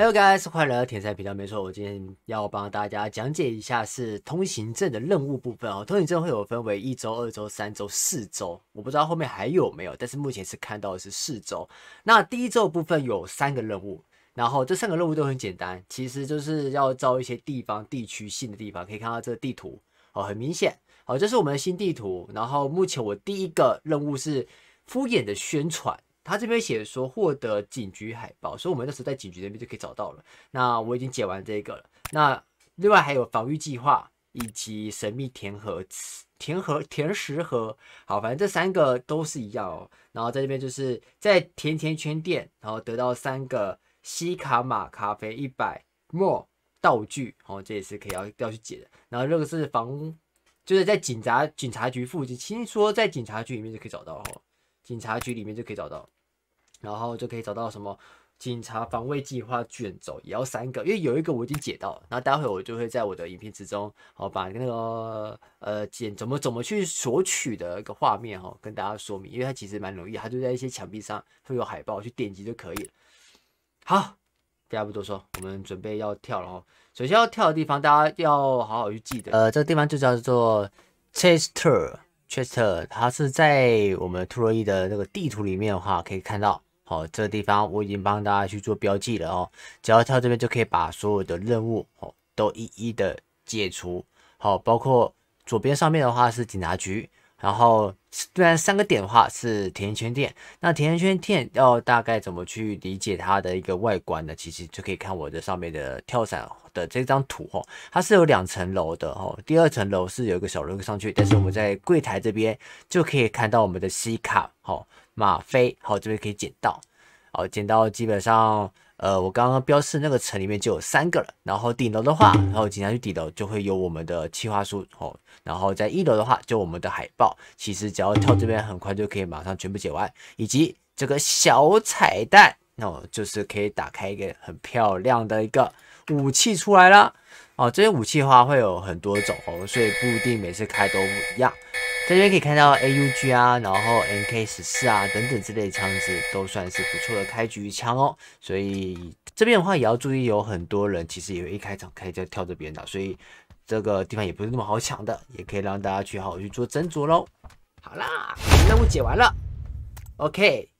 Hello guys，欢迎来到田菜频道。没错，我今天要帮大家讲解一下是通行证的任务部分哦。通行证会有分为一周、二周、三周、四周，我不知道后面还有没有，但是目前是看到的是四周。那第一周部分有三个任务，然后这三个任务都很简单，其实就是要招一些地方、地区性的地方。可以看到这个地图哦，很明显哦，这是我们的新地图。然后目前我第一个任务是敷衍的宣传。他这边写说获得警局海报，所以我们那时候在警局那边就可以找到了。那我已经解完这个了。那另外还有防御计划以及神秘填盒、填盒、填食盒。好，反正这三个都是一样哦。然后在这边就是在甜甜圈店，然后得到三个西卡玛咖啡一百莫道具。哦，这也是可以要要去解的。然后这个是防，就是在警察警察局附近，听说在警察局里面就可以找到哦。警察局里面就可以找到。然后就可以找到什么警察防卫计划卷轴，也要三个，因为有一个我已经解到了。那待会我就会在我的影片之中，好把那个呃剪怎么怎么去索取的一个画面哈，跟大家说明，因为它其实蛮容易，它就在一些墙壁上会有海报，去点击就可以了。好，话不多说，我们准备要跳了哈。首先要跳的地方，大家要好好去记得，呃，这个地方就叫做 Chester，Chester，它是在我们特洛伊的那个地图里面的话，可以看到。好，这个地方我已经帮大家去做标记了哦。只要跳这边就可以把所有的任务哦都一一的解除。好，包括左边上面的话是警察局，然后虽然三个点的话是甜甜圈店。那甜甜圈店要大概怎么去理解它的一个外观呢？其实就可以看我的上面的跳伞的这张图哦，它是有两层楼的哦。第二层楼是有一个小楼上去，但是我们在柜台这边就可以看到我们的 C 卡哦。吗啡，好，这边可以捡到，好，捡到基本上，呃，我刚刚标示那个层里面就有三个了。然后顶楼的话，然后警察局顶楼就会有我们的企划书，哦，然后在一楼的话就我们的海报。其实只要跳这边，很快就可以马上全部解完。以及这个小彩蛋，那哦，就是可以打开一个很漂亮的一个武器出来了。哦，这些武器的话会有很多种哦，所以不一定每次开都不一样。这边可以看到 A U G 啊，然后 N K 十四啊等等之类的枪支都算是不错的开局枪哦。所以这边的话也要注意，有很多人其实也会一开场开就跳这边的，所以这个地方也不是那么好抢的，也可以让大家去好好去做斟酌喽。好啦，任务解完了，OK。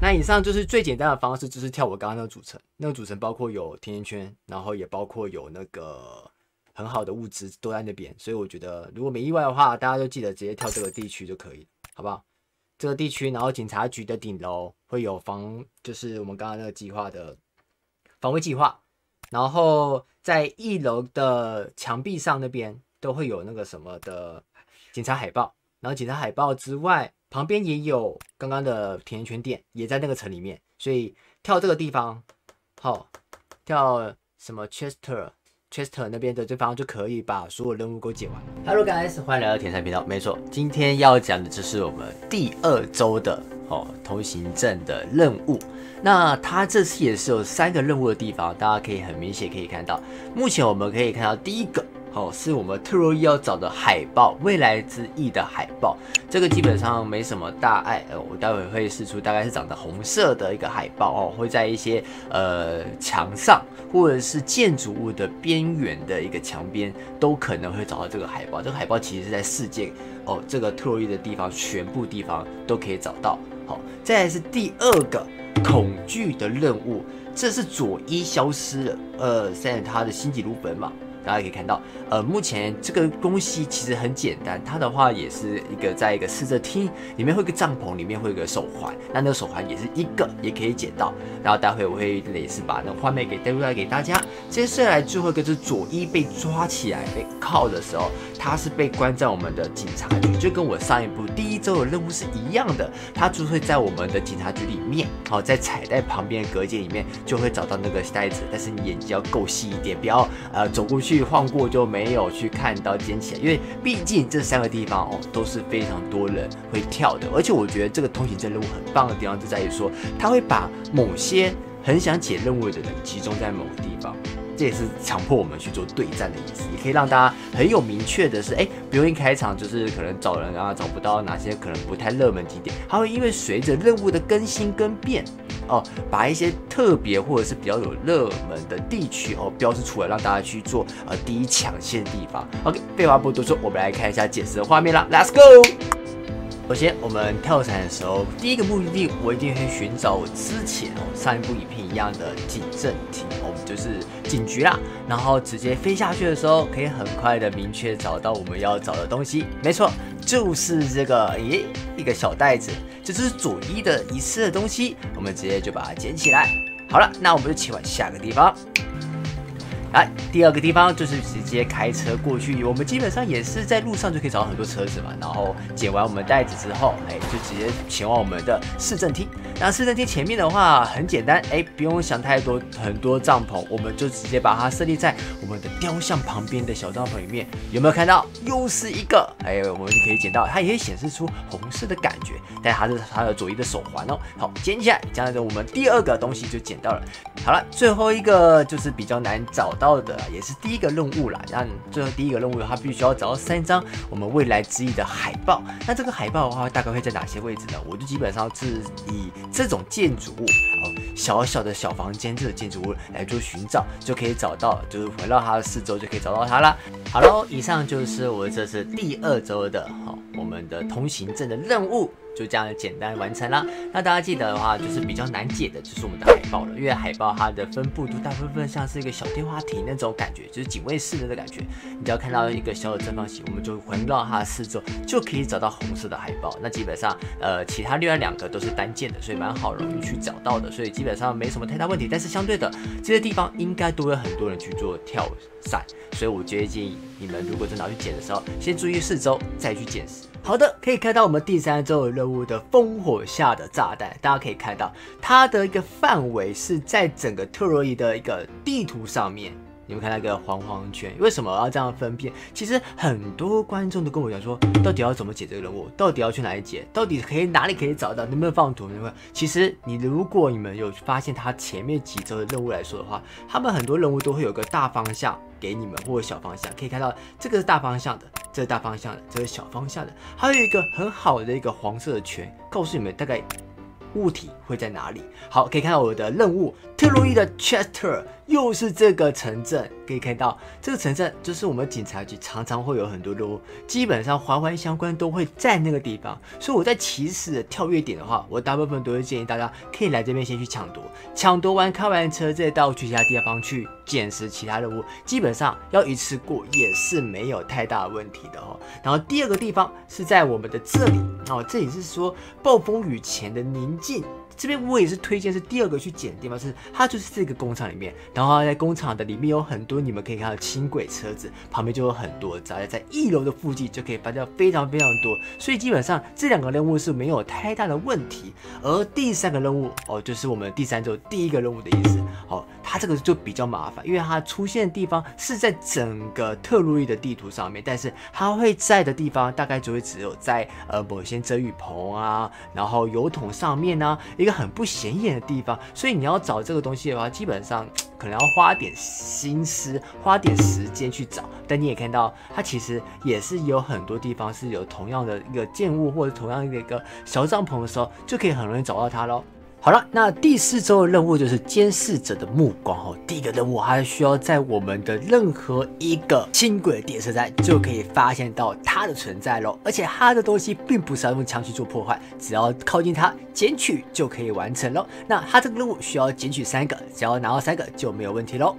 那以上就是最简单的方式，就是跳我刚刚那个组成，那个组成包括有甜甜圈，然后也包括有那个。很好的物资都在那边，所以我觉得如果没意外的话，大家就记得直接跳这个地区就可以，好不好？这个地区，然后警察局的顶楼会有防，就是我们刚刚那个计划的防卫计划，然后在一楼的墙壁上那边都会有那个什么的警察海报，然后警察海报之外，旁边也有刚刚的甜甜圈店，也在那个城里面，所以跳这个地方，好，跳什么 Chester。Chester 那边的这方就可以把所有任务给解完。Hello guys，欢迎来到甜菜频道。没错，今天要讲的就是我们第二周的哦通行证的任务。那它这次也是有三个任务的地方，大家可以很明显可以看到。目前我们可以看到第一个。哦，是我们特洛伊要找的海报，未来之翼的海报。这个基本上没什么大碍，呃，我待会会试出，大概是长得红色的一个海报哦，会在一些呃墙上或者是建筑物的边缘的一个墙边，都可能会找到这个海报。这个海报其实是在世界哦，这个特洛伊的地方全部地方都可以找到。好，再来是第二个恐惧的任务，这是佐伊消失了，呃，在他的星际路本嘛。大家可以看到，呃，目前这个东西其实很简单，它的话也是一个在一个试着厅里面会有个帐篷，里面会有个手环，那那个手环也是一个，也可以捡到。然后待会我会类似把那画面给带出来给大家。接下来最后一个是佐伊被抓起来被铐的时候，他是被关在我们的警察局，就跟我上一部第一周的任务是一样的，他就会在我们的警察局里面，好，在彩带旁边的隔间里面就会找到那个袋子，但是你眼睛要够细一点，不要呃走过去。去晃过就没有去看到捡起来，因为毕竟这三个地方哦都是非常多人会跳的，而且我觉得这个通行证任务很棒的地方就在于说，他会把某些很想解任务的人集中在某个地方，这也是强迫我们去做对战的意思，也可以让大家很有明确的是，哎，不用一开场就是可能找人啊找不到哪些可能不太热门景点，它会因为随着任务的更新跟变，哦，把一些特别或者是比较有热门的地区哦标示出来，让大家去做呃第一抢先的地方。OK，废话不多说，我们来看一下解释的画面啦，Let's go。首先，我们跳伞的时候，第一个目的地我一定会寻找我之前哦上一部影片一样的警政厅，我们就是警局啦。然后直接飞下去的时候，可以很快的明确找到我们要找的东西。没错，就是这个，咦，一个小袋子，这就是左一的遗失的东西。我们直接就把它捡起来。好了，那我们就前往下个地方。来，第二个地方就是直接开车过去。我们基本上也是在路上就可以找到很多车子嘛。然后捡完我们袋子之后，哎，就直接前往我们的市政厅。那市政厅前面的话很简单，哎，不用想太多，很多帐篷，我们就直接把它设立在我们的雕像旁边的小帐篷里面。有没有看到？又是一个，哎，我们就可以捡到，它也显示出红色的感觉，但它是它的左一的手环哦。好，捡起来，这样子我们第二个东西就捡到了。好了，最后一个就是比较难找到。到的也是第一个任务啦，那最后第一个任务，它必须要找到三张我们未来之翼的海报。那这个海报的话，大概会在哪些位置呢？我就基本上是以这种建筑物哦，小小的小房间这种建筑物来做寻找，就可以找到，就是围绕它的四周就可以找到它啦。好喽，以上就是我这次第二周的哈我们的通行证的任务。就这样简单完成了。那大家记得的话，就是比较难解的，就是我们的海报了。因为海报它的分布都大部分像是一个小电话亭那种感觉，就是警卫室的感觉。你只要看到一个小的正方形，我们就环绕它的四周，就可以找到红色的海报。那基本上，呃，其他另外两个都是单件的，所以蛮好容易去找到的。所以基本上没什么太大问题。但是相对的，这些地方应该都有很多人去做跳伞，所以我建议你们如果真的要去捡的时候，先注意四周，再去捡拾。好的，可以看到我们第三周任务的烽火下的炸弹，大家可以看到它的一个范围是在整个特洛伊的一个地图上面。你们看那个黄黄圈，为什么要这样分辨？其实很多观众都跟我讲说，到底要怎么解这个任务？到底要去哪里解？到底可以哪里可以找到？能不能放图？你们其实你如果你们有发现它前面几周的任务来说的话，他们很多任务都会有个大方向给你们，或者小方向。可以看到这个是大方向的。这是大方向的，这是小方向的，还有一个很好的一个黄色的圈，告诉你们大概物体会在哪里。好，可以看到我的任务，特洛伊的 Chester。又是这个城镇，可以看到这个城镇就是我们警察局常常会有很多任务，基本上环环相关都会在那个地方。所以我在起始的跳跃点的话，我大部分都会建议大家可以来这边先去抢夺，抢夺完开完车再到去其他地方去捡拾其他任务，基本上要一次过也是没有太大问题的哦。然后第二个地方是在我们的这里哦，这里是说暴风雨前的宁静。这边我也是推荐是第二个去捡的地方，是它就是这个工厂里面，然后在工厂的里面有很多你们可以看到轻轨车子，旁边就有很多，只要在一楼的附近就可以搬掉非常非常多，所以基本上这两个任务是没有太大的问题。而第三个任务哦，就是我们第三周第一个任务的意思，哦，它这个就比较麻烦，因为它出现的地方是在整个特洛伊的地图上面，但是它会在的地方大概就会只有在呃某些遮雨棚啊，然后油桶上面呢。一个很不显眼的地方，所以你要找这个东西的话，基本上可能要花点心思、花点时间去找。但你也看到，它其实也是有很多地方是有同样的一个建物或者同样的一个小帐篷的时候，就可以很容易找到它喽。好了，那第四周的任务就是监视者的目光哦。第一个任务还需要在我们的任何一个轻轨电车站就可以发现到它的存在喽，而且它的东西并不是要用枪去做破坏，只要靠近它捡取就可以完成喽。那它这个任务需要捡取三个，只要拿到三个就没有问题喽。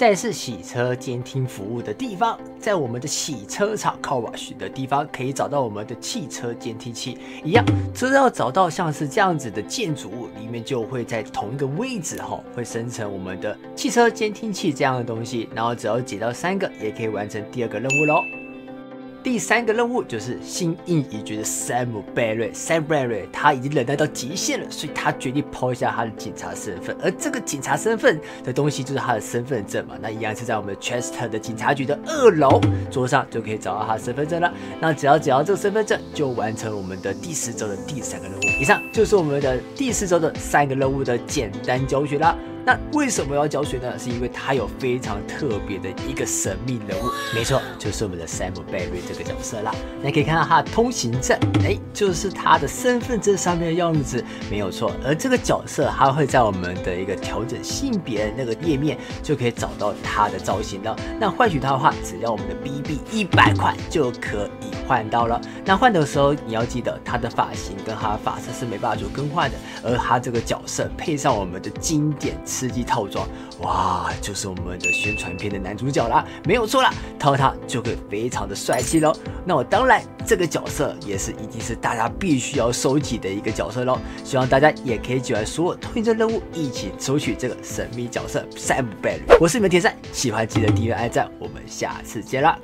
再是洗车监听服务的地方，在我们的洗车场靠瓦许的地方，可以找到我们的汽车监听器。一样，只要找到像是这样子的建筑物，里面就会在同一个位置哈，会生成我们的汽车监听器这样的东西。然后只要解到三个，也可以完成第二个任务喽。第三个任务就是心意已决的 Sam Barry。Sam Barry 他已经忍耐到极限了，所以他决定抛下他的警察身份。而这个警察身份的东西就是他的身份证嘛。那一样是在我们 Chester 的警察局的二楼桌上就可以找到他身份证了。那只要只要这个身份证，就完成我们的第四周的第三个任务。以上就是我们的第四周的三个任务的简单教学啦。那为什么要浇水呢？是因为他有非常特别的一个神秘人物，没错，就是我们的 Sam Berry 这个角色啦。那可以看到他的通行证，哎，就是他的身份证上面的样子，没有错。而这个角色，他会在我们的一个调整性别的那个页面，就可以找到他的造型了。那换取他的话，只要我们的 BB 一百块就可以换到了。那换的时候，你要记得他的发型跟他的发色是没办法做更换的，而他这个角色配上我们的经典吃鸡套装，哇，就是我们的宣传片的男主角啦，没有错啦，套他就会非常的帅气喽。那我当然这个角色也是一定是大家必须要收集的一个角色喽，希望大家也可以举来所有推荐任务，一起收取这个神秘角色 Sam Berry。我是你们铁三，喜欢记得订阅、按赞，我们下次见啦。